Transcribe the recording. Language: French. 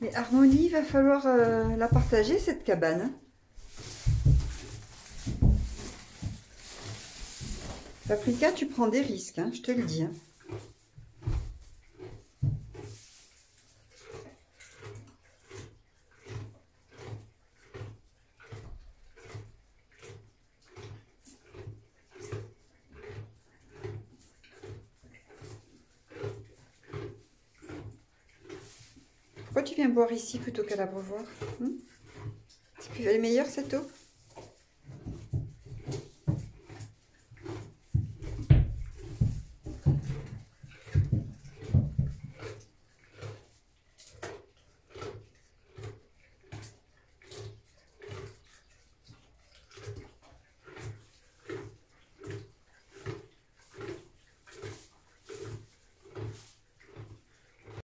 Mais Harmonie, il va falloir euh, la partager, cette cabane. Paprika, tu prends des risques, hein, je te le dis. Hein. Pourquoi tu viens boire ici plutôt qu'à l'abreuvoir hmm? C'est plus meilleur cette eau?